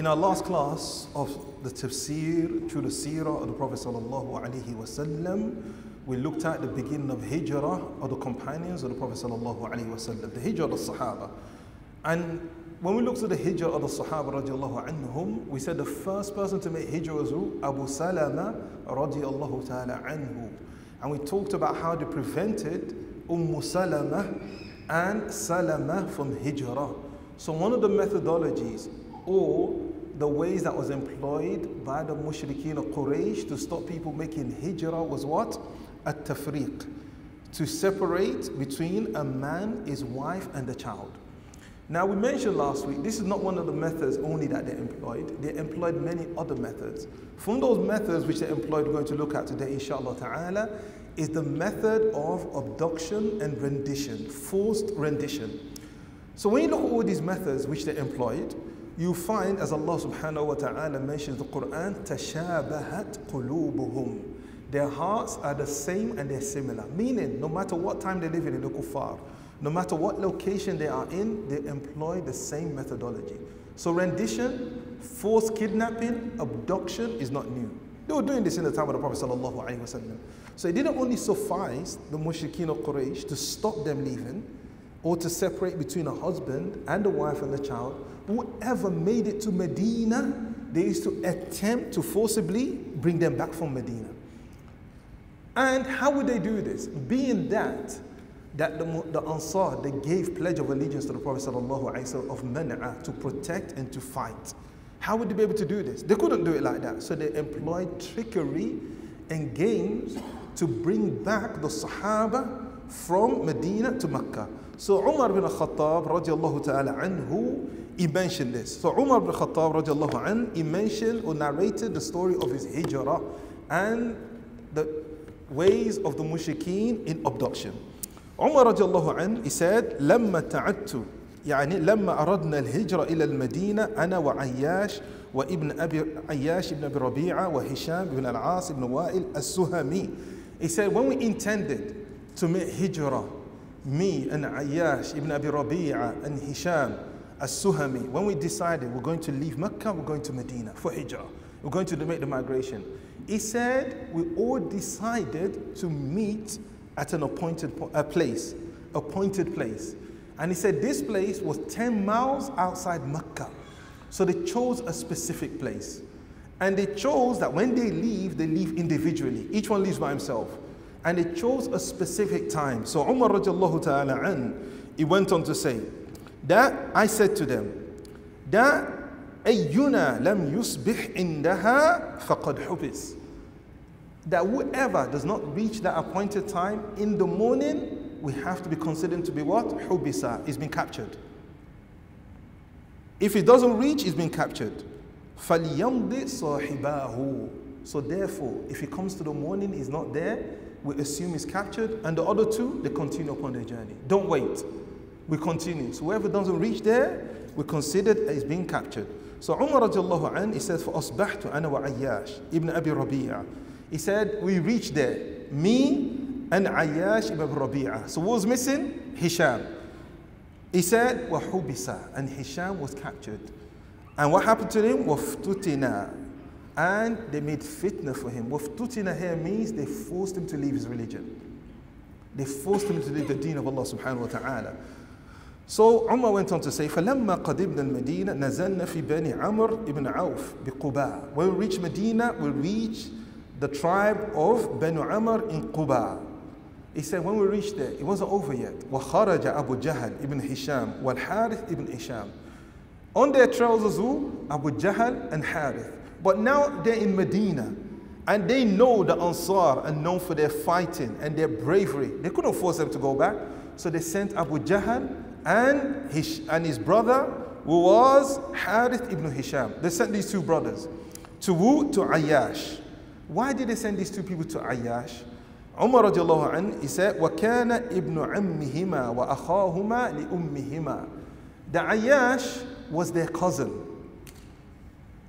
in our last class of the tafsir to the seerah of the Prophet sallallahu alaihi wasallam, we looked at the beginning of hijrah of the companions of the Prophet sallallahu alaihi wasallam, the hijrah of the Sahaba. And when we looked at the hijrah of the Sahaba radiallahu anhum, we said the first person to make hijrah was? Abu Salama radiallahu ta'ala anhu. And we talked about how they prevented Umm Salama and Salama from hijrah. So one of the methodologies or the ways that was employed by the mushrikeen of Quraysh to stop people making hijrah was what? At-tafriq. To separate between a man, his wife, and the child. Now, we mentioned last week, this is not one of the methods only that they employed. They employed many other methods. From those methods which they employed, we're going to look at today, inshallah ta'ala, is the method of abduction and rendition, forced rendition. So when you look at all these methods which they employed, you find, as Allah subhanahu wa ta'ala mentions the Quran, tashabahat qulubuhum. Their hearts are the same and they're similar. Meaning, no matter what time they live in, in the kuffar, no matter what location they are in, they employ the same methodology. So rendition, forced kidnapping, abduction is not new. They were doing this in the time of the Prophet sallallahu. So it didn't only suffice the mushrikeen of Quraysh to stop them leaving or to separate between a husband and a wife and a child. Whoever made it to Medina, they used to attempt to forcibly bring them back from Medina. And how would they do this? Being that that the, the Ansar, they gave pledge of allegiance to the Prophet ﷺ of man'a, to protect and to fight. How would they be able to do this? They couldn't do it like that. So they employed trickery and games to bring back the Sahaba from Medina to Mecca. So Umar bin Khattab radiallahu ta'ala anhu, he mentioned this. So Umar bin Khattab radiallahu anhu, he mentioned or narrated the story of his hijrah and the ways of the mushrikeen in abduction. رضي الله عنه he said لما تعدت يعني لما أردنا الهجرة إلى المدينة أنا وعياش وابن أبي عياش ابن أبي ربيعة وهشام بن العاص بن وائل السهمي he said when we intended to make hijrah me and Ayyash ibn Abi Rabi'a and Hisham as-Suhami when we decided we're going to leave Mecca we're going to Medina for hijrah we're going to make the migration he said we all decided to meet at an appointed a place, appointed place. And he said this place was 10 miles outside Mecca. So they chose a specific place. And they chose that when they leave, they leave individually. Each one leaves by himself And they chose a specific time. So Umar radiallahu ta'ala an, he went on to say, that I said to them, that أينا لم يصبح عندها فقد حبس that whoever does not reach that appointed time in the morning, we have to be considered to be what? Hubisa, is being captured. If it doesn't reach, it's being captured. فَلْيَمْضِ صَاحِبَاهُ So therefore, if he comes to the morning, he's not there, we assume he's captured, and the other two, they continue upon their journey. Don't wait. We continue. So whoever doesn't reach there, we consider as being captured. So Umar radiallahu anh, he says, فَأَصْبَحْتُ أَنَا وَعَيَّاشِ Ibn Abi Rabi'a. He said, we reached there. Me and Ayyash ibn Rabi'ah. So what was missing? Hisham. He said, وَحُبِسَ And Hisham was captured. And what happened to him? وَفْتُتِنَا and they made fitna for him. What Waftutina here means they forced him to leave his religion. They forced him to leave the deen of Allah subhanahu wa ta'ala. So Umar went on to say, فَلَمَّا قَدِمْنَا الْمَدِينَ نَزَلْنَا فِي بَنِي عَمْرِ ibn بِقُبَى When we reach Medina, we'll reach the tribe of Banu Amr in Quba. He said, when we reached there, it wasn't over yet. وَخَرَجَ Abu Jahl ibn Hisham وَالْحَارِث ibn Hisham On their trousers who? Abu Jahl and Harith. But now they're in Medina. And they know the Ansar are known for their fighting and their bravery. They couldn't force them to go back. So they sent Abu Jahl and his, and his brother, who was Harith ibn Hisham. They sent these two brothers to who? To Ayyash. Why did they send these two people to Ayyash? Umar radiallahu anh, he said, وَكَانَ ابْنُ عَمِّهِمَا وَأَخَاهُمَا لِأُمِّهِمَا The Ayyash was their cousin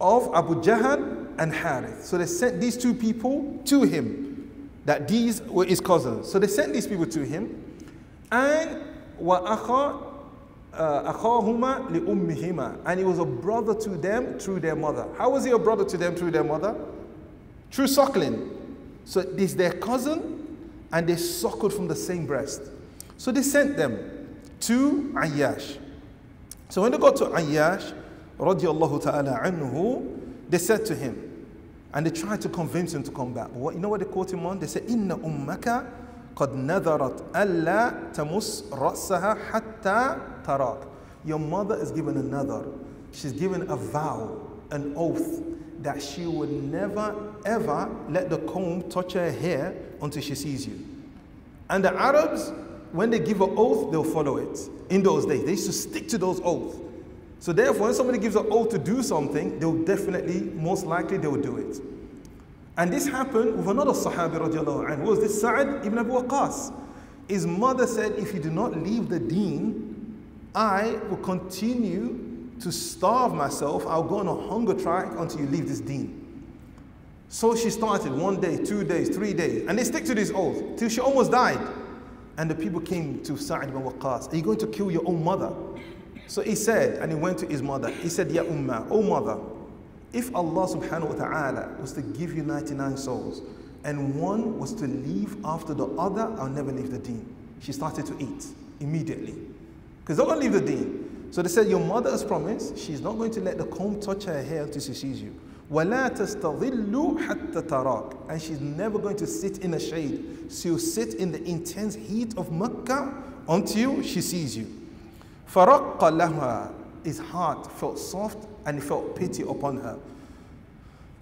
of Abu Jahl and Harith. So they sent these two people to him, that these were his cousins. So they sent these people to him, and وَأَخَا uh, أخاهما لأمهما and he was a brother to them through their mother. How was he a brother to them through their mother? Through suckling. So this their cousin and they suckled from the same breast. So they sent them to Ayyash. So when they got to Ayyash, radiallahu ta'ala anhu, they said to him, and they tried to convince him to come back. But you know what they quote him on? They said, Inna ummaka qad nadarat alla tamus rasaha hatta tarak. Your mother is given another. She's given a vow, an oath, that she will never ever let the comb touch her hair until she sees you. And the Arabs, when they give an oath, they'll follow it in those days. They used to stick to those oaths. So therefore, when somebody gives an oath to do something, they'll definitely, most likely, they will do it. And this happened with another Sahabi radiallahu anhu. Who was this Sa'ad ibn Abu Waqqas? His mother said, if you do not leave the deen, I will continue to starve myself. I'll go on a hunger strike until you leave this deen. So she started one day, two days, three days, and they stick to this oath till she almost died. And the people came to Sa'ad ibn Waqqas, are you going to kill your own mother? So he said, and he went to his mother, he said, Ya Ummah, O mother, if Allah subhanahu wa ta'ala was to give you 99 souls and one was to leave after the other, I'll never leave the deen. She started to eat immediately because they're going to leave the deen. So they said, Your mother has promised she's not going to let the comb touch her hair until she sees you. And she's never going to sit in the shade. She'll sit in the intense heat of Mecca until she sees you. فَرَقَّ لَهَا His heart felt soft and he felt pity upon her.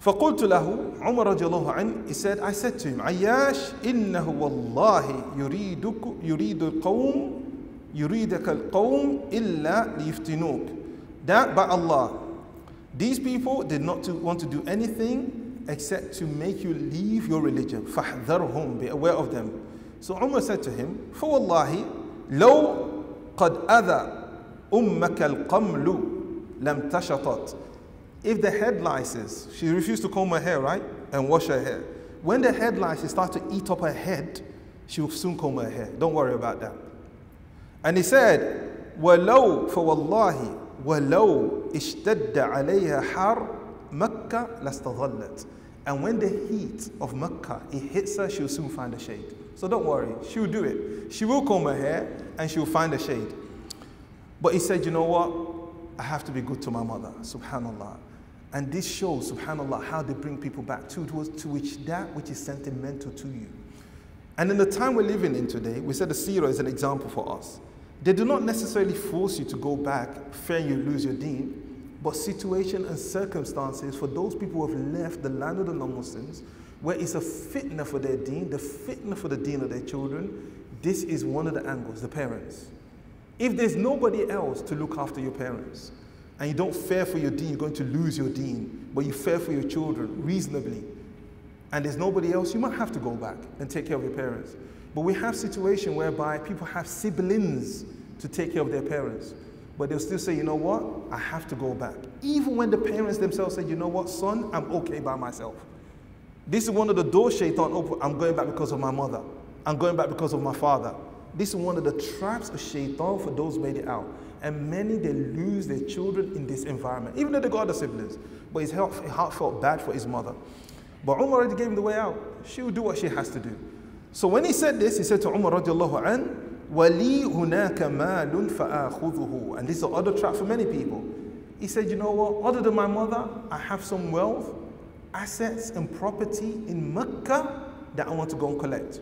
فقلت له عمر رضي الله عنه he said I said to him عياش إنه والله يريدك يريد القوم يريدك القوم إلا ليفتنوك that by Allah these people did not to want to do anything except to make you leave your religion فاحذرهم be aware of them so Umar said to him فوالله لو قد أذى أمك القمل لم تشطت if the head lices, she refused to comb her hair, right? And wash her hair. When the head lices start to eat up her head, she will soon comb her hair. Don't worry about that. And he said, وَلَوْ فَوَاللَّهِ وَلَوْ اشْتَدَّ عَلَيْهَا حَرْ مَكَّةَ لَاسْتَظَلَّتْ And when the heat of Mecca, it hits her, she'll soon find a shade. So don't worry, she'll do it. She will comb her hair and she'll find a shade. But he said, you know what? I have to be good to my mother, subhanAllah. And this shows, subhanAllah, how they bring people back to, to which that which is sentimental to you. And in the time we're living in today, we said the seerah is an example for us. They do not necessarily force you to go back, fearing you lose your deen, but situation and circumstances for those people who have left the land of the non-Muslims, where it's a fitna for their deen, the fitna for the deen of their children, this is one of the angles, the parents. If there's nobody else to look after your parents, and you don't fear for your deen, you're going to lose your deen, but you fear for your children reasonably, and there's nobody else, you might have to go back and take care of your parents. But we have situations whereby people have siblings to take care of their parents. But they'll still say, you know what, I have to go back. Even when the parents themselves say, you know what, son, I'm okay by myself. This is one of the doors shaitan open. I'm going back because of my mother. I'm going back because of my father. This is one of the traps of shaitan for those made it out. And many, they lose their children in this environment, even though they got other siblings. But his heart, his heart felt bad for his mother. But Umar already gave him the way out. She will do what she has to do. So when he said this, he said to Umar radiallahu an, وَلِي هُنَاكَ مَالٌ فَآخُذُهُ And this is another trap for many people. He said, you know what, other than my mother, I have some wealth, assets and property in Mecca that I want to go and collect.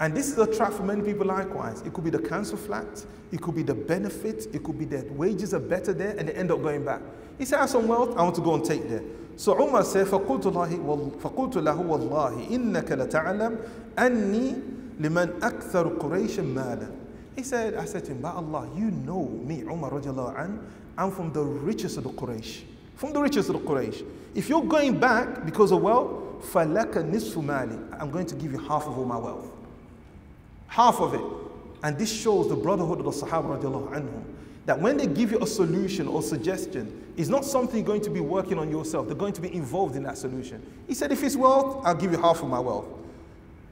And this is a trap for many people likewise. It could be the council flat, it could be the benefits, it could be that wages are better there and they end up going back. He said, I have some wealth, I want to go and take there. So Umar said, فَقُلْتُ, الله فقلت له والله إنك لتعلم أني لمن أكثر قريش مالا. He said, I said to him, by Allah, you know me, Umar radiallahu an, I'm from the richest of the Quraysh. From the richest of the Quraysh. If you're going back because of wealth, فَلَكَ نِصْفُ مَالِ I'm going to give you half of all my wealth. Half of it. And this shows the brotherhood of the Sahaba radiallahu anhum. That when they give you a solution or suggestion, it's not something you're going to be working on yourself. They're going to be involved in that solution. He said, if it's wealth, I'll give you half of my wealth.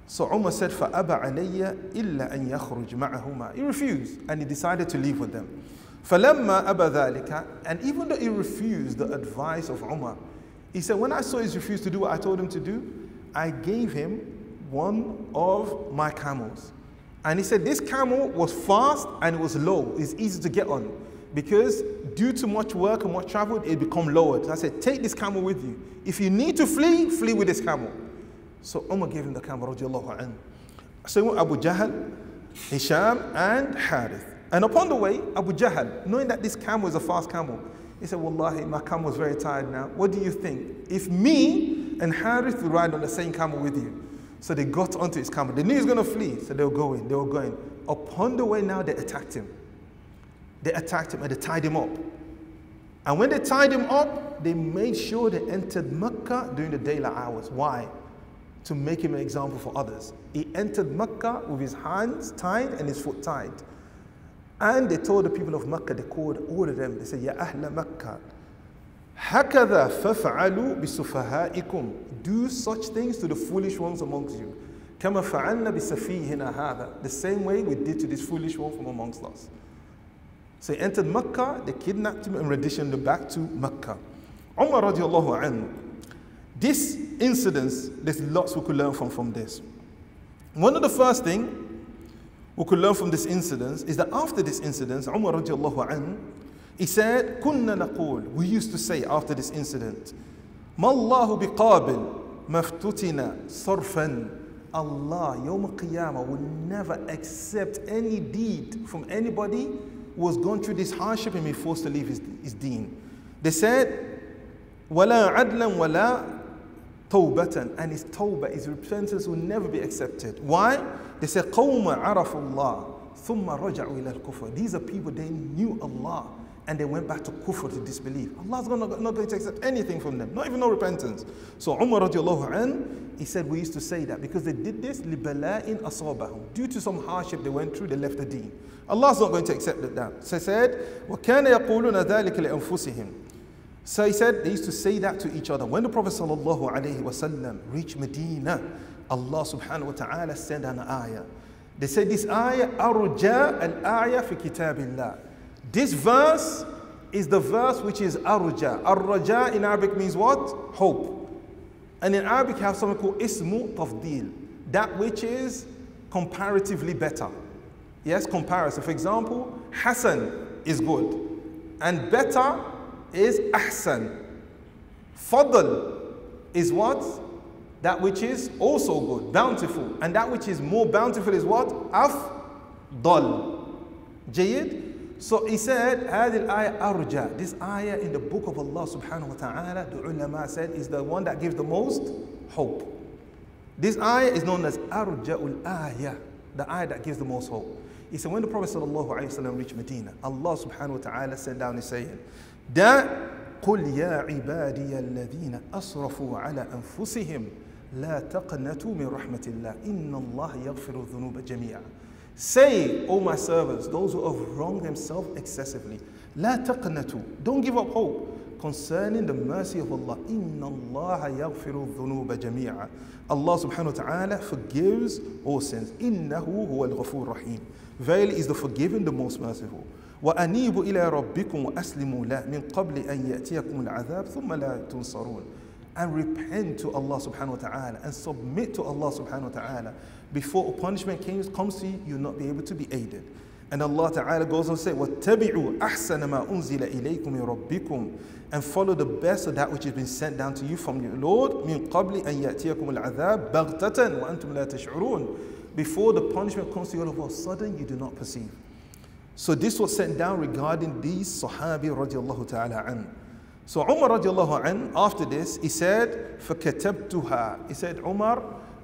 So Umar said, فَأَبَى عَلَيَّ إِلَّا أَن يَخْرُجْ مَعَهُمَا He refused and he decided to leave with them. فَلَمَّا أَبَى ذَلِكَ And even though he refused the advice of Umar, he said, when I saw he refused to do what I told him to do, I gave him one of my camels. And he said, this camel was fast and it was low. It's easy to get on. Because due to much work and much travel, it become lowered. So I said, take this camel with you. If you need to flee, flee with this camel. So Umar gave him the camel, radiallahu anhu. So Abu Jahl, Hisham, and Harith. And upon the way, Abu Jahl, knowing that this camel is a fast camel, he said, Wallahi, my camel is very tired now. What do you think? If me and Harith will ride on the same camel with you. So they got onto his camel. They knew he was going to flee, so they were going, they were going. Upon the way now, they attacked him. They attacked him and they tied him up. And when they tied him up, they made sure they entered Mecca during the daylight hours. Why? To make him an example for others. He entered Mecca with his hands tied and his foot tied. And they told the people of Mecca, they called all of them, they said, Ya Ahla Mecca, هكذا ففعلوا بسفهائكم Do such things to the foolish ones amongst you. Kama فعلنا bisafihina هذا The same way we did to this foolish one from amongst us. So he entered Mecca, they kidnapped him and renditioned him back to Mecca. Umar radiallahu anhu. This incidents, there's lots we could learn from from this. One of the first thing we could learn from this incident is that after this incident, Umar radiallahu anhu, he said, كنا نقول, we used to say after this incident, ما الله بقابل مفتتنا صرفا Allah, Yawm Qiyamah, will never accept any deed from anybody who was going through this hardship and be forced to leave his, his deen. They said, وَلَا عَدْلًا وَلَا توبة and his tawbah, his repentance will never be accepted. Why? They say قوم عرفوا الله ثم رجعوا إلى الكفر. These are people they knew Allah and they went back to kufr to disbelief. Allah's not, not going to accept anything from them, not even no repentance. So Umar radiallahu an, he said we used to say that because they did this لِبَلَاءٍ أَصَابَهُم Due to some hardship they went through, they left the deen. Allah's not going to accept that. So he said, وَكَانَ يَقُولُونَ ذَلِكَ لِأَنفُسِهِمْ so he said they used to say that to each other. When the Prophet ﷺ reached Medina, Allah subhanahu wa ta'ala sent an ayah. They said this ayah, arja al-ayah fi kitabillah. this verse is the verse which is arja. Arja in Arabic means what? Hope. And in Arabic you have something called ismu tafdil. That which is comparatively better. Yes, comparison. For example, Hassan is good. And better is ahsan. Fadl is what? That which is also good, bountiful. And that which is more bountiful is what? Afdal. Jayid? So he said, هذه الآية أرجى. This ayah in the book of Allah subhanahu wa ta'ala, the ulama said, is the one that gives the most hope. This ayah is known as Arja'ul Ayah, the ayah that gives the most hope. He said, when the Prophet sallallahu alayhi wa sallam reached Medina, Allah subhanahu wa ta'ala sent down his saying, ده قل يا عبادي الذين أسرفوا على أنفسهم لا تقنطوا من رحمة الله إن الله يغفر الذنوب جميعا Say, O my servants, those who have wronged themselves excessively, لا تقنطوا Don't give up hope concerning the mercy of Allah. إن الله يغفر الذنوب جميعا Allah subhanahu wa ta'ala forgives all sins. إنه هو الغفور الرحيم Verily is the forgiving, the most merciful. وأنيبوا إلى ربكم وأسلموا له من قبل أن يأتيكم العذاب ثم لا تنصرون and repent to Allah subhanahu wa ta'ala and submit to Allah subhanahu wa ta'ala before punishment comes to you you'll not be able to be aided and Allah ta'ala goes on to say وَاتَّبِعُوا أَحْسَنَ مَا أُنزِلَ إِلَيْكُمْ مِنْ رَبِّكُمْ and follow the best of that which has been sent down to you from your Lord مِنْ قَبْلِ أَنْ يَأْتِيَكُمُ الْعَذَابِ بَغْتَةً وَأَنْتُمْ لَا تَشْعُرُونَ before the punishment comes to you all of a sudden you do not perceive so this was sent down regarding these Sahabi radiallahu ta'ala an. So Umar radiallahu an, after this, he said, فَكَتَبْتُهَا He said, Umar,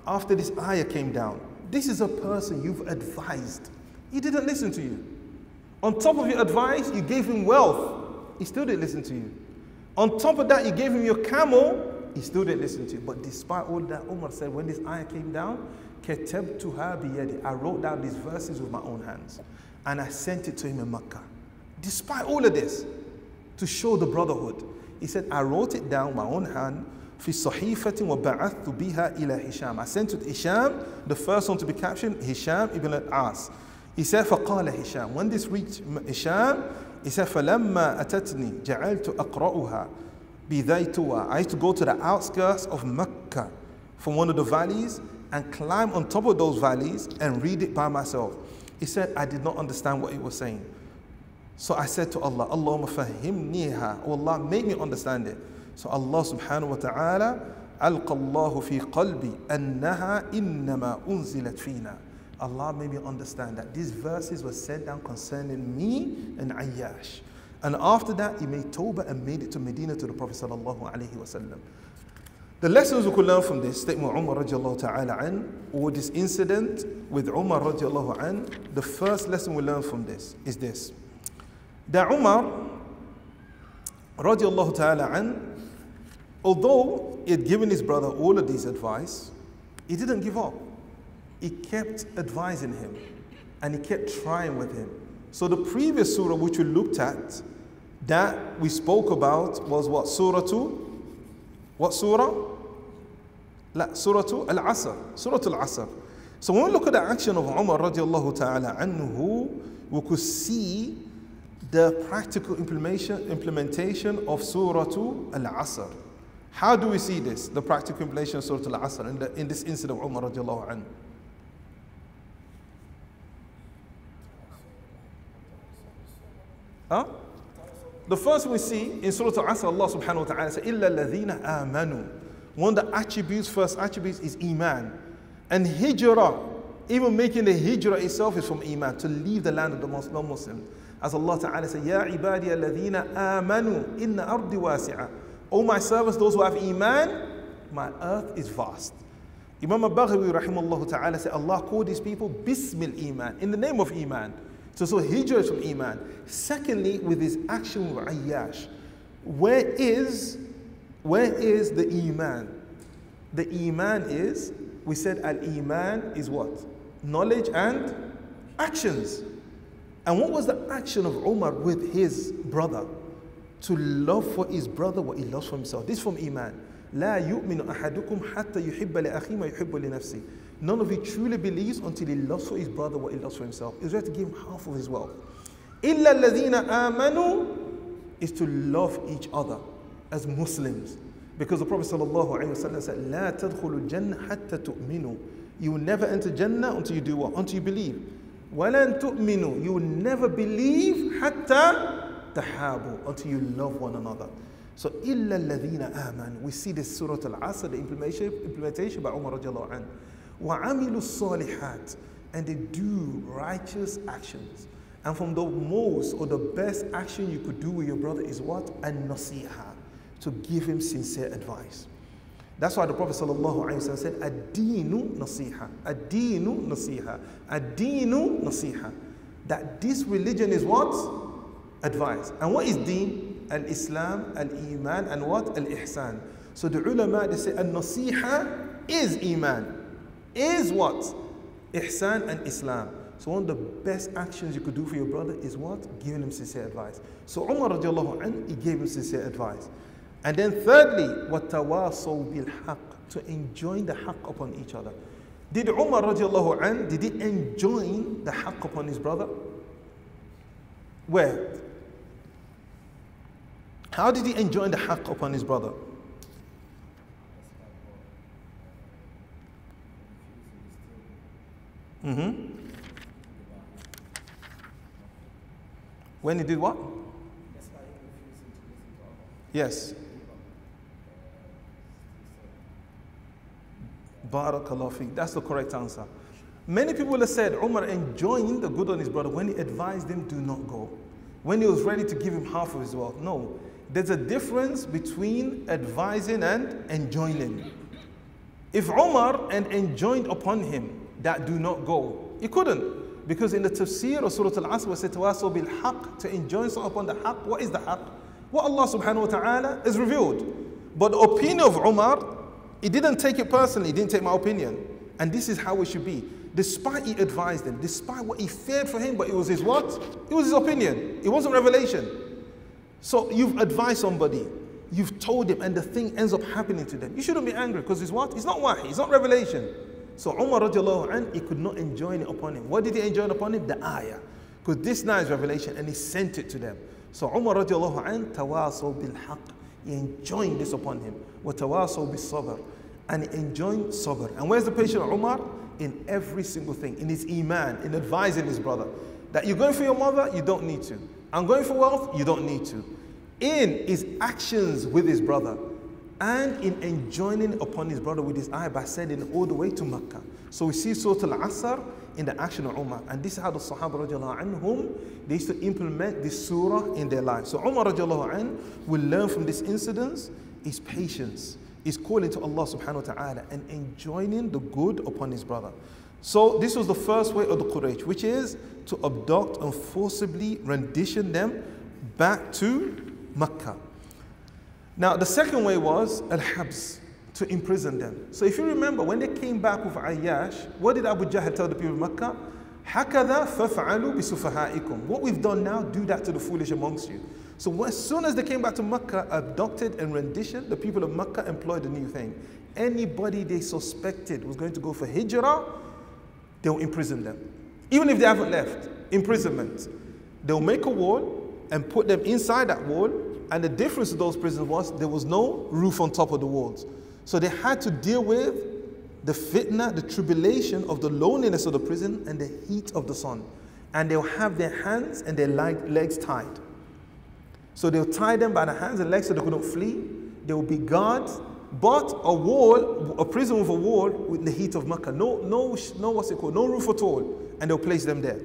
after this ayah came down, this is a person you've advised. He didn't listen to you. On top of your advice, you gave him wealth. He still didn't listen to you. On top of that, you gave him your camel. He still didn't listen to you. But despite all that, Umar said, when this ayah came down, كَتَبْتُهَا بِيَدِ I wrote down these verses with my own hands and I sent it to him in Mecca. Despite all of this, to show the brotherhood, he said, I wrote it down my own hand. في صحيفة وبعثت بها إلى هشام. I sent it to Hisham, the first one to be captured, Hisham ibn al-As. He said, فقال Hisham. When this reached Hisham, He said, فَلَمَّا أَتَتْنِي جَعَلْتُ أَقْرَأُهَا بِذَيْتُوَا I used to go to the outskirts of Mecca from one of the valleys and climb on top of those valleys and read it by myself. He said, I did not understand what he was saying. So I said to Allah, Allahumma fahimniha. Oh Allah, make me understand it. So Allah subhanahu wa ta'ala, ألقى الله في قلبي أنها إنما أنزلت فينا. Allah made me understand that these verses were sent down concerning me and Ayyash. And after that, he made Tawbah and made it to Medina to the Prophet sallallahu alaihi wasallam. The lessons we could learn from this statement Umar radiallahu ta'ala an, or this incident with Umar radiallahu an, the first lesson we learn from this is this. That Umar radiallahu ta'ala an, although he had given his brother all of these advice, he didn't give up he kept advising him and he kept trying with him. So the previous surah which we looked at, that we spoke about was what? Surah 2? What surah? La, surah 2? Al-Asr. Surah Al-Asr. So when we look at the action of Umar radiallahu ta'ala anhu, we could see the practical implementation, implementation of Surah two, Al-Asr. How do we see this? The practical implementation of Surah Al-Asr in, the, in this incident of Umar radiallahu anhu. Huh? The first we see in Surah Al-Asr, Allah subhanahu wa ta'ala says, إِلَّا الَّذِينَ آمَنُوا One of the attributes, first attributes is Iman. And Hijrah, even making the Hijrah itself is from Iman, to leave the land of the non-Muslims. As Allah Ta'ala says, يَا عِبَادِيَ الَّذِينَ آمَنُوا إِنَّ أَرْضِ وَاسِعَةً O my servants, those who have Iman, my earth is vast. Imam al-Baghawi rahimahullah ta'ala said, Allah called these people Bismil Iman, in the name of Iman. So, so hijrah is from Iman. Secondly, with his action with Ayyash, where is, where is the Iman? The Iman is, we said Al Iman is what? Knowledge and actions. And what was the action of Umar with his brother? To love for his brother what he loves for himself. This is from Iman. لا يؤمن أحدكم حتى يحب لأخيه ما يحب لنفسه None of you truly believes until he loves for his brother what he loves for himself. He's ready to give him half of his wealth. إِلَّا الَّذِينَ آمَنُوا is to love each other as Muslims. Because the Prophet ﷺ said, لا تدخلوا الجنة حتى تؤمنوا. You will never enter Jannah until you do what? Until you believe. وَلَن تُؤْمِنُوا You will never believe حتى tahabu, until you love one another. So, illa ladina aman. We see this Surah Al Asr, the implementation, implementation by Umar radiallahu. Wa amilu salihat. And they do righteous actions. And from the most or the best action you could do with your brother is what? An nasiha. To give him sincere advice. That's why the Prophet ﷺ said, Ad-deenu nasiha. Ad-deenu nasiha. Ad-deenu nasiha. That this religion is what? Advice. And what is deen? Al-Islam, Al-Iman, and what? Al-Ihsan. So the ulama, they say, Al-Nasiha is Iman is what? Ihsan and Islam. So one of the best actions you could do for your brother is what? Giving him sincere advice. So Umar radiallahu anh, he gave him sincere advice. And then thirdly, وَتَوَاصَوْا بِالْحَقِّ To enjoin the haqq upon each other. Did Umar radiallahu anh, did he enjoin the haqq upon his brother? Where? How did he enjoin the haqq upon his brother? Mm-hmm. When he did what? Yes. Barakallah fi. That's the correct answer. Many people have said Umar enjoying the good on his brother when he advised him, do not go. When he was ready to give him half of his wealth. No. There's a difference between advising and enjoining. If Umar and enjoined upon him that do not go. He couldn't. Because in the tafsir of Surah Al-Asr, was said to bil haqq, to enjoin upon the haqq. What is the haqq? What Allah subhanahu wa ta'ala is revealed. But the opinion of Umar, he didn't take it personally, he didn't take my opinion. And this is how it should be. Despite he advised him, despite what he feared for him, but it was his what? It was his opinion. It wasn't revelation. So you've advised somebody, you've told him, and the thing ends up happening to them. You shouldn't be angry because it's what? It's not wahi, it's not revelation. So Umar radiallahu anh, he could not enjoin it upon him. What did he enjoin upon him? The ayah. Because this now is revelation and he sent it to them. So Umar radiallahu anh, tawasaw bil Haq, He enjoined this upon him. Wa tawasaw bil sabr. And he enjoined sabr. And where's the patient of Umar? In every single thing, in his iman, in advising his brother. That you're going for your mother, you don't need to. I'm going for wealth, you don't need to. In his actions with his brother, and in enjoining upon his brother with his eye by sending all the way to Mecca. So we see Surah Al-Asr in the action of Umar. And this is how the Sahaba anhum, they used to implement this surah in their life. So Umar will learn from this incident is patience, is calling to Allah subhanahu wa ta'ala and enjoining the good upon his brother. So this was the first way of the Quraysh, which is to abduct and forcibly rendition them back to Mecca. Now the second way was al-habs, to imprison them. So if you remember, when they came back with Ayyash, what did Abu Jahl tell the people of Mecca? هكذا فافعلوا بسفهائكم. What we've done now, do that to the foolish amongst you. So as soon as they came back to Mecca, abducted and rendition, the people of Mecca employed a new thing. Anybody they suspected was going to go for hijrah, they'll imprison them. Even if they haven't left, imprisonment. They'll make a wall and put them inside that wall. And the difference of those prisons was there was no roof on top of the walls. So they had to deal with the fitna, the tribulation of the loneliness of the prison and the heat of the sun. And they'll have their hands and their legs tied. So they'll tie them by the hands and legs so they couldn't flee. There will be guards, but a wall, a prison with a wall with the heat of Makkah. No, no, no, what's it called? No roof at all. And they'll place them there.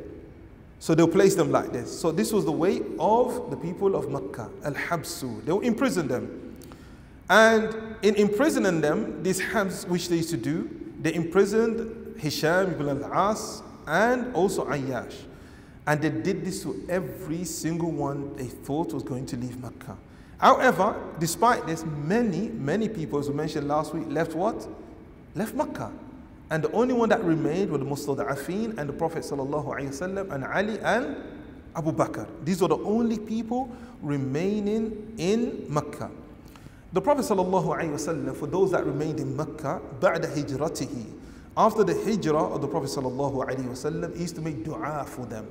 So they'll place them like this. So this was the way of the people of Makkah, al-habsu. They'll imprison them. And in imprisoning them, these habs which they used to do, they imprisoned Hisham ibn al-As and also Ayyash. And they did this to every single one they thought was going to leave Mecca. However, despite this, many, many people, as we mentioned last week, left what? Left Mecca. And the only one that remained were the Mustada'afin and the Prophet وسلم, and Ali and Abu Bakr. These were the only people remaining in Mecca. The Prophet ﷺ, for those that remained in Mecca, بعد هجرته, after the hijrah of the Prophet ﷺ, he used to make dua for them.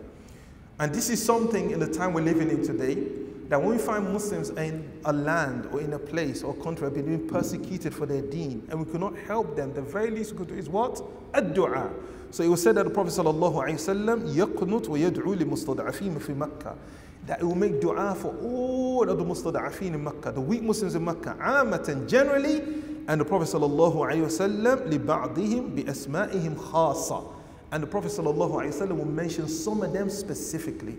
And this is something in the time we're living in today, that when we find Muslims in a land or in a place or country being persecuted for their deen and we cannot help them, the very least we could do is what? Ad-du'a. So it was said that the Prophet sallallahu alayhi yaqnut wa yad'u mustad'afin fi That it will make dua for all of the mustad'afin in Makkah, the weak Muslims in Makkah, amatan, generally, and the Prophet sallallahu alayhi wasallam li ba'dihim bi asma'ihim. And the Prophet sallallahu alaihi wasallam will mention some of them specifically.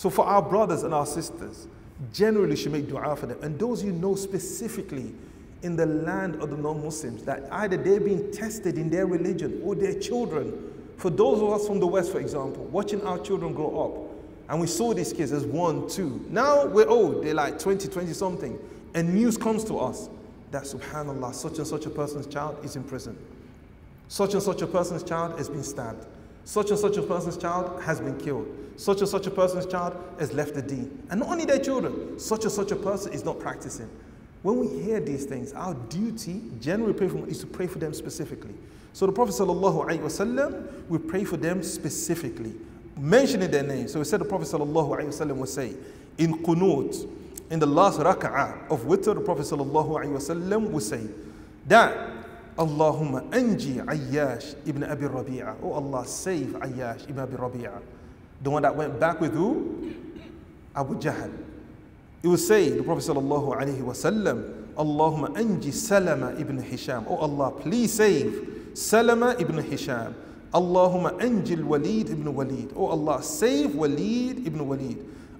So for our brothers and our sisters, generally should make dua for them. And those you know specifically in the land of the non-Muslims, that either they're being tested in their religion or their children. For those of us from the West, for example, watching our children grow up, and we saw these kids as one, two. Now we're old, they're like 20, 20 something. And news comes to us that subhanAllah, such and such a person's child is in prison. Such and such a person's child has been stabbed. Such and such a person's child has been killed. Such and such a person's child has left the deen. And not only their children, such and such a person is not practicing. When we hear these things, our duty, generally pray for is to pray for them specifically. So the Prophet wasallam we pray for them specifically, mentioning their name. So he said the Prophet wasallam would say, in qunut, in the last raka'ah of witr, the Prophet wasallam would say that Allahumma anji Ayyash ibn Abi Rabi'a. Oh Allah, save Ayyash ibn Abi Rabi'a. The one that went back with who? Abu Jahl. He would say, the Prophet sallallahu alaihi wasallam, Allahumma anji Salama ibn Hisham. Oh Allah, please save Salama ibn Hisham. Allahumma anjil Walid ibn Walid. Oh Allah, save Walid ibn Walid.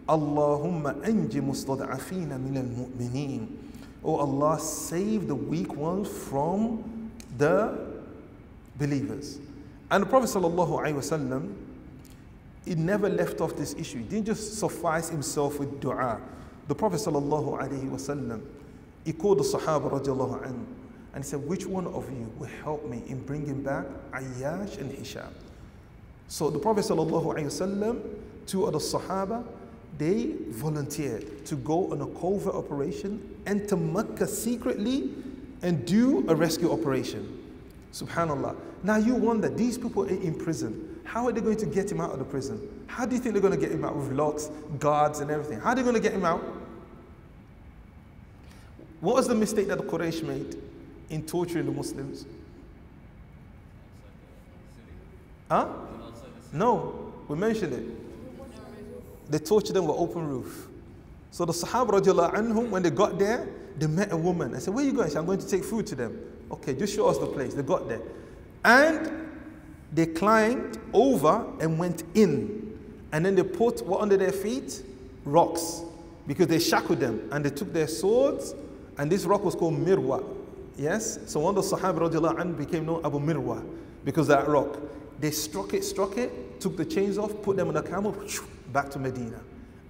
Allahumma anji mustad'afina min al-mu'mineen. Oh Allah, save the weak ones from the believers. And the Prophet wasallam, he never left off this issue. He didn't just suffice himself with dua. The Prophet wasallam, he called the Sahaba radiallahu and he said, Which one of you will help me in bringing back Ayyash and Hisham? So the Prophet, ﷺ, two other Sahaba, they volunteered to go on a covert operation, enter Mecca secretly, and do a rescue operation. Subhanallah. Now you wonder, these people are in prison. How are they going to get him out of the prison? How do you think they're going to get him out with locks, guards, and everything? How are they going to get him out? What was the mistake that the Quraysh made in torturing the Muslims? Huh? No, we mentioned it. They tortured them with open roof. So the Sahaba anhum, when they got there, they met a woman. I said, Where are you going? Said, I'm going to take food to them. Okay, just show us the place. They got there. And they climbed over and went in. And then they put what under their feet? Rocks. Because they shackled them. And they took their swords. And this rock was called Mirwa. Yes? So one of the Sahaba anhum became known Abu Mirwa because that rock. They struck it, struck it, took the chains off, put them on a camel, back to Medina.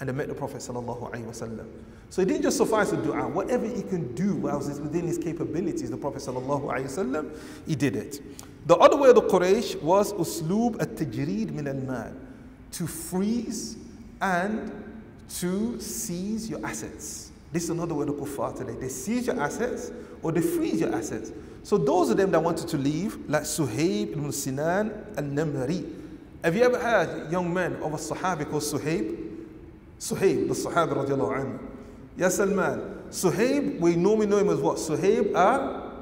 And they met the Prophet sallallahu alaihi wasallam. So it didn't just suffice to dua. Whatever he can do whilst it's within his capabilities, the Prophet wasallam, he did it. The other way of the Quraysh was uslub at-tajreed min al-mal, to freeze and to seize your assets. This is another way of the kuffar today. They seize your assets or they freeze your assets. So those of them that wanted to leave, like Suhaib ibn Sinan al-Namri. Have you ever heard young men of a Sahabi called Suhaib? Suhaib, the Sahabi radiallahu anhu. Yes, Salman. Suhaib, we normally know him as what? Suhaib al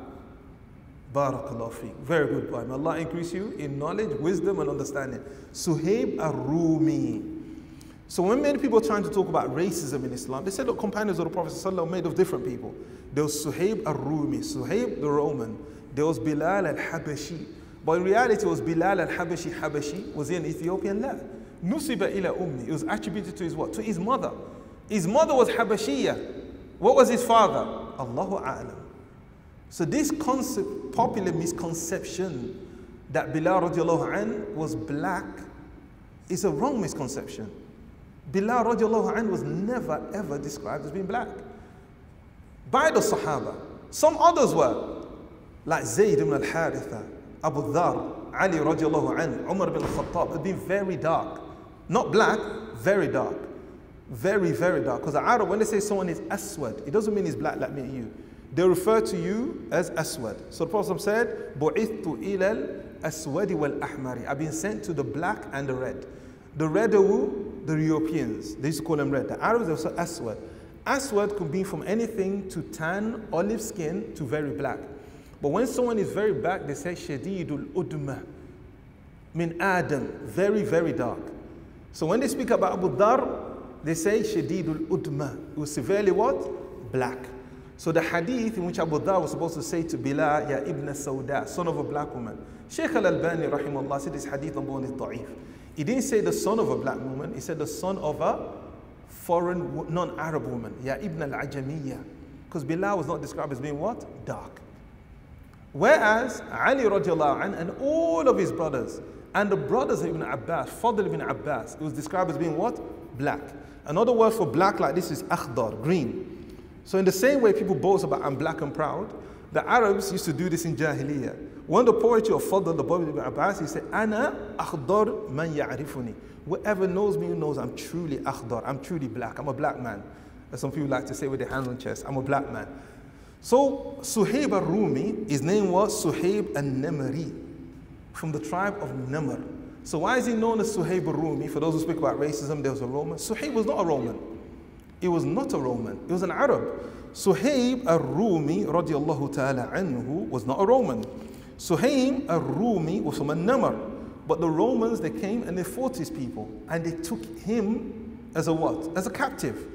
Barakallahu fi. Very good boy. May Allah increase you in knowledge, wisdom, and understanding. Suhaib al Rumi. So when many people are trying to talk about racism in Islam, they said the companions of the Prophet ﷺ made of different people. There was Suhaib al-Rumi, Suhaib the Roman. There was Bilal al-Habashi. But in reality, it was Bilal al-Habashi, Habashi. Was he an Ethiopian? lad? Nusiba ila ummi. It was attributed to his what? To his mother. His mother was Habashiyah. What was his father? Allahu A'lam. So this concept, popular misconception that Bilal radiallahu an was black is a wrong misconception. Bilal radiallahu an was never ever described as being black. By the Sahaba. Some others were, like Zayd ibn al-Haritha, Abu Dhar, Ali radiallahu an, Umar bin al-Khattab, had been very dark. Not black, very dark. Very, very dark. Because the Arab, when they say someone is aswad, it doesn't mean he's black like me and you. They refer to you as aswad. So the Prophet said, بُعِثْتُ إِلَى الْأَسْوَدِ وَالْأَحْمَرِ I've been sent to the black and the red. The red are who? The Europeans. They used to call them red. The Arabs, they say aswad. Aswad could be from anything to tan, olive skin, to very black. But when someone is very black, they say shadidul udma. Min Adam, very, very dark. So when they speak about Abu Dhar, they say shadidul udma. It was severely what? Black. So the hadith in which Abu Dhar was supposed to say to Bilal, Ya ibn Sauda, son of a black woman. Sheikh al-Albani rahimahullah said this hadith number one is da'if. He didn't say the son of a black woman, he said the son of a foreign non-Arab woman, Ya ibn al-Ajamiyya. Because Bilal was not described as being what? Dark. Whereas Ali radiallahu and all of his brothers, and the brothers of Ibn Abbas, Fadl ibn Abbas, it was described as being what? Black. Another word for black like this is akhdar, green. So in the same way people boast about I'm black and proud, the Arabs used to do this in Jahiliyyah. One of the poetry of Fadl, the Prophet ibn Abbas, he said, Ana akhdar man ya'rifuni. Whoever knows me knows I'm truly akhdar, I'm truly black, I'm a black man. As some people like to say with their hands on chest, I'm a black man. So Suhaib al-Rumi, his name was Suhaib al-Namri, from the tribe of Namr. So why is he known as Suhaib al-Rumi? For those who speak about racism, there was a Roman. Suhaib was not a Roman. He was not a Roman. He was an Arab. Suhaib al-Rumi radiallahu ta'ala anhu was not a Roman. Suhaib al-Rumi was from a Namr. But the Romans, they came and they fought his people. And they took him as a what? As a captive.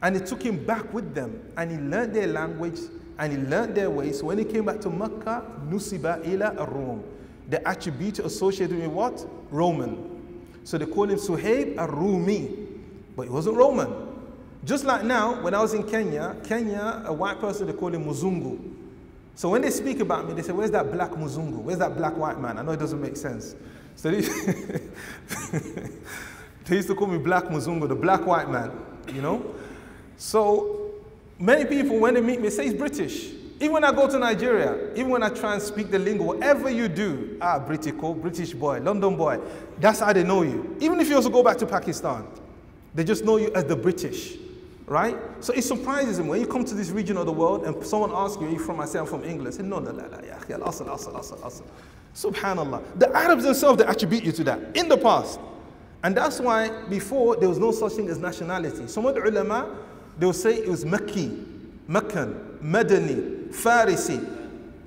And they took him back with them. And he learned their language and he learned their ways. So when he came back to Mecca, Nusiba ila al-Rum the attribute associated with what? Roman. So they call him Suhaib al-Rumi, but he wasn't Roman. Just like now, when I was in Kenya, Kenya, a white person, they call him Muzungu. So when they speak about me, they say, where's that black Muzungu? Where's that black white man? I know it doesn't make sense. So they, they used to call me black Muzungu, the black white man, you know? So many people, when they meet me, say he's British. Even when I go to Nigeria, even when I try and speak the lingo, whatever you do, ah, British, British boy, London boy, that's how they know you. Even if you also go back to Pakistan, they just know you as the British. Right? So it surprises him when you come to this region of the world and someone asks you, Are you from? I say, I'm from England. I say, No, no, no, no, yeah, asl, asl, asl, asl. Subhanallah. The Arabs themselves, they attribute you to that in the past. And that's why before there was no such thing as nationality. Some of the ulama, they will say it was Makki, Meccan, Madani, Farisi.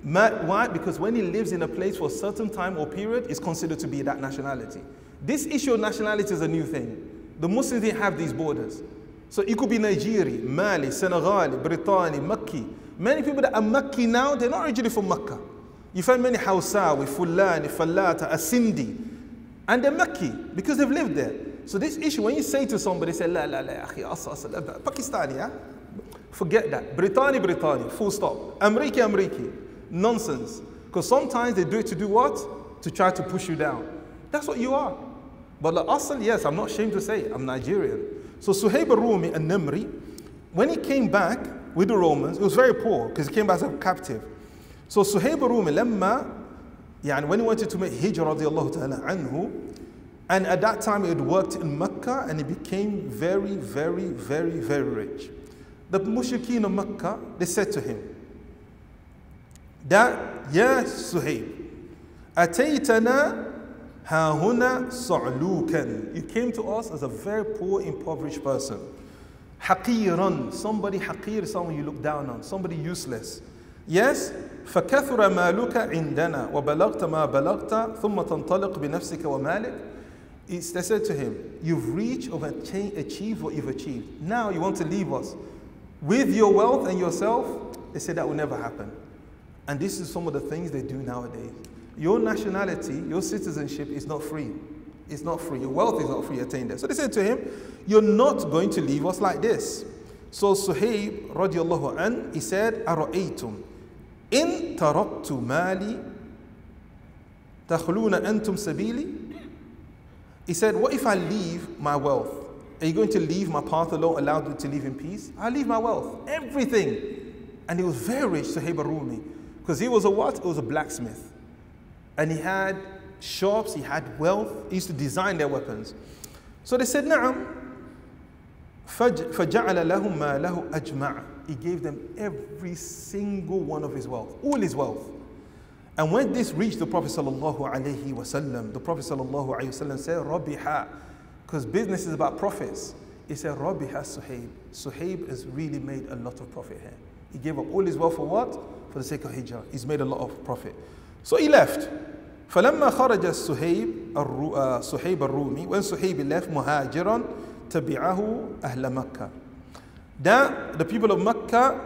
Why? Because when he lives in a place for a certain time or period, it's considered to be that nationality. This issue of nationality is a new thing. The Muslims didn't have these borders. So it could be Nigeria, Mali, Senegal, Brittany, Makki. Many people that are Makki now, they're not originally from Makkah. You find many Hausawi, Fulani, Falata, Asindi, and they're Makki because they've lived there. So this issue, when you say to somebody, say, la, la, la, akhi, asa, asa, Pakistani, yeah? Forget that. Brittany, Brittany, full stop. Amriki, Amriki. Nonsense. Because sometimes they do it to do what? To try to push you down. That's what you are. But the asal, yes, I'm not ashamed to say it. I'm Nigerian. So Suhaib al-Rumi and Nimri, when he came back with the Romans, he was very poor because he came back as a captive. So Suhaib al-Rumi, لما, يعني when he wanted to make hijrah radiallahu ta'ala anhu, and at that time he had worked in Mecca and he became very, very, very, very rich. The mushrikeen of Mecca, they said to him, that, Ya Suhaib, Ataytana hahuna sa'lukan. You came to us as a very poor, impoverished person. Haqiran, somebody haqir, someone you look down on, somebody useless. Yes, فكثر مالك عندنا وبلغت ما بلغت ثم تنطلق بنفسك ومالك they said to him, You've reached or achieved what you've achieved. Now you want to leave us. With your wealth and yourself, they said that will never happen. And this is some of the things they do nowadays. Your nationality, your citizenship is not free. It's not free. Your wealth is not free attained there. So they said to him, You're not going to leave us like this. So Suhaib radiallahu an, he said, Ara'aytum in taraktu mali takhluna antum sabili. He said, What if I leave my wealth? Are you going to leave my path alone, allowed to live in peace? I leave my wealth, everything. And he was very rich, Suhaib Rumi. Because he was a what? He was a blacksmith. And he had shops, he had wealth, he used to design their weapons. So they said, Na'am. فَجَعَلَ لَهُم مَا لَهُ أَجْمَعَ He gave them every single one of his wealth, all his wealth. And when this reached the Prophet sallallahu alaihi wasallam, the Prophet sallallahu alaihi wasallam said, "Rabiha," because business is about profits. He said, "Rabiha Suhaib." Suhaib has really made a lot of profit here. He gave up all his wealth for what? For the sake of hijrah. He's made a lot of profit. So he left. فلما خرج السهيب سهيب الرومي when Suhaib left مهاجرا تبعه أهل مكة Then the people of Mecca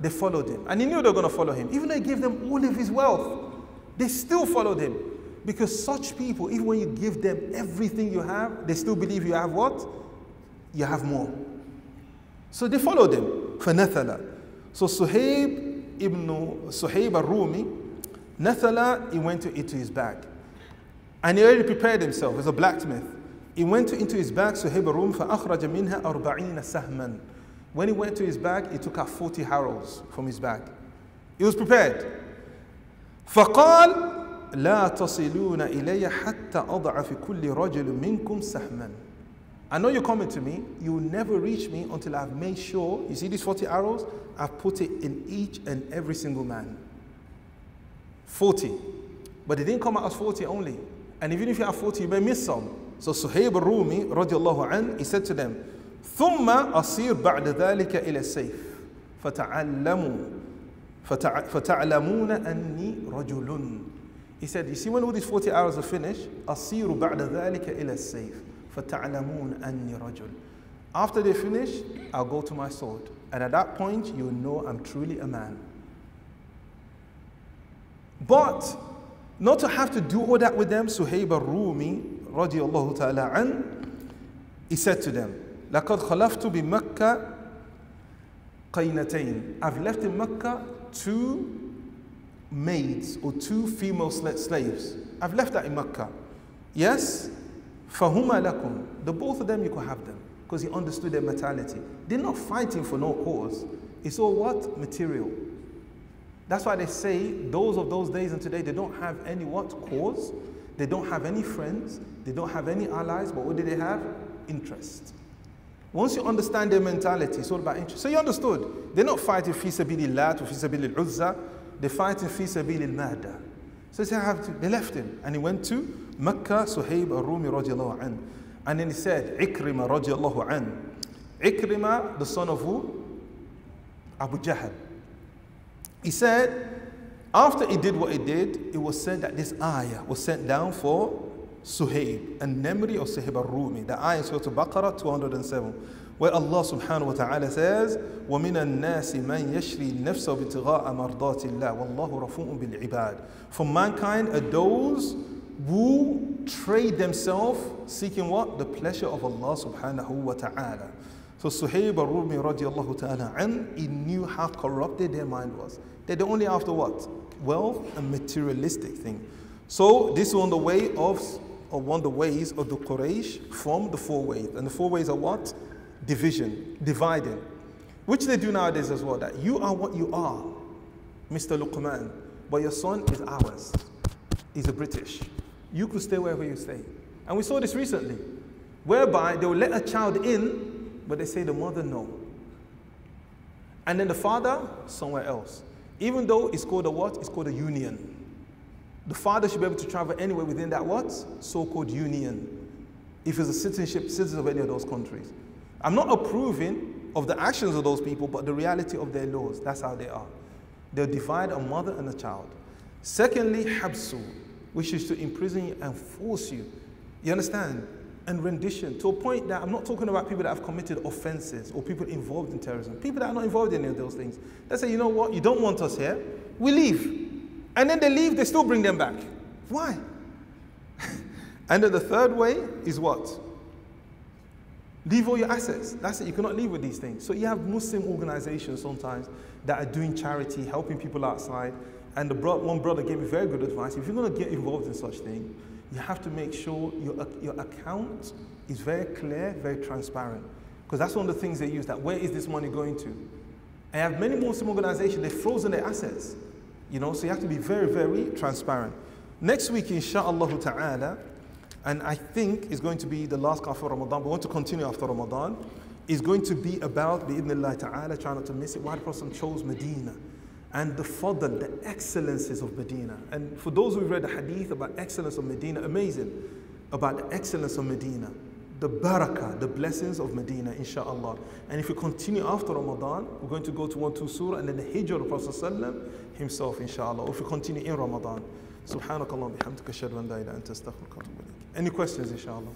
they followed him and he knew they were going to follow him even though he gave them all of his wealth they still followed him because such people even when you give them everything you have they still believe you have what you have more so they followed him فنثل so Suhaib ibn Suhaib al-Rumi, Nathala, he went to, into his bag. And he already prepared himself as a blacksmith. He went to, into his bag, Suhaib al-Rumi, فَأَخْرَجَ مِنْهَا أَرْبَعِينَ سَهْمًا When he went to his bag, he took out 40 harrows from his bag. He was prepared. فقال لا تصلون إلي حتى أضع في كل رجل منكم سهما I know you're coming to me. You will never reach me until I've made sure, you see these 40 arrows? I've put it in each and every single man. 40. But they didn't come out as 40 only. And even if you have 40, you may miss some. So Suhaib al-Rumi, radiallahu an, he said to them, ثم أصير بعد ذلك إلى السيف فتعلموا فتعلمون أني رجل He said, you see when all these 40 hours are finished, أصير بعد ذلك إلى السيف فَتَعْلَمُونَ أَنِّي رَجُلٌ After they finish, I'll go to my sword. And at that point, you'll know I'm truly a man. But not to have to do all that with them, Suhaib al-Rumi, radiallahu ta'ala an, he said to them, لَقَدْ خَلَفْتُ بِمَكَّةِ قَيْنَتَيْنِ I've left in Mecca two maids or two female slaves. I've left that in Makkah. Yes? Fahuma lakum. The both of them, you could have them because he understood their mentality. They're not fighting for no cause. It's all what? Material. That's why they say those of those days and today, they don't have any what? Cause. They don't have any friends. They don't have any allies. But what do they have? Interest. Once you understand their mentality, it's all about interest. So you understood. They're not fighting fi sabilillah to fi sabilil uzza. They're fighting fi sabilil mada. So they, have to, they left him. And he went to Mecca, Suhaib al-Rumi radiallahu an. And then he said, Ikrima radiallahu an. Ikrima, the son of who? Abu Jahl. He said, after he did what he did, it was said that this ayah was sent down for Suhaib, and memory of Suhaib al-Rumi. The ayah in Surah Baqarah 207, where Allah subhanahu wa ta'ala says, وَمِنَ النَّاسِ مَنْ يَشْرِي النَّفْسَ بِتِغَاءَ مَرْضَاتِ اللَّهِ وَاللَّهُ رَفُوءٌ بِالْعِبَادِ For mankind are those who trade themselves seeking what? The pleasure of Allah subhanahu wa ta'ala. So Suhaib al-Rumi radiallahu ta'ala and he knew how corrupted their mind was. They're only after what? Wealth and materialistic thing. So this is one of the way of or one of the ways of the Quraysh from the four ways. And the four ways are what? Division, dividing. Which they do nowadays as well. That you are what you are, Mr. Luqman, but your son is ours. He's a British. You could stay wherever you stay. And we saw this recently, whereby they will let a child in, but they say the mother no. And then the father somewhere else. Even though it's called a what? It's called a union. The father should be able to travel anywhere within that what? So-called union. If he's a citizenship citizen of any of those countries. I'm not approving of the actions of those people, but the reality of their laws. That's how they are. They'll divide a mother and a child. Secondly, habsu, which is to imprison you and force you. You understand? And rendition to a point that I'm not talking about people that have committed offenses or people involved in terrorism. People that are not involved in any of those things. They say, you know what, you don't want us here, we leave. And then they leave, they still bring them back. Why? and then the third way is what? Leave all your assets. That's it. You cannot leave with these things. So you have Muslim organizations sometimes that are doing charity, helping people outside. And the bro- one brother gave me very good advice. If you're going to get involved in such thing, you have to make sure your, your account is very clear, very transparent. Because that's one of the things they use. That where is this money going to? I have many Muslim organizations, they've frozen their assets. You know, so you have to be very, very transparent. Next week, inshallah ta'ala, and I think it's going to be the last after Ramadan, but we want to continue after Ramadan, is going to be about, bi'idhnillah ta'ala, try not to miss it, why the Prophet chose Medina and the fadl, the excellences of Medina. And for those who read the hadith about excellence of Medina, amazing about the excellence of Medina the barakah, the blessings of Medina, inshallah. And if we continue after Ramadan, we're going to go to one, two surah, and then the hijrah of the Prophet himself, inshallah. Or if we continue in Ramadan. سبحانك اللهم بحمدك اشهد ان لا اله الا انت استغفرك واتوب اليك. any questions, inshallah?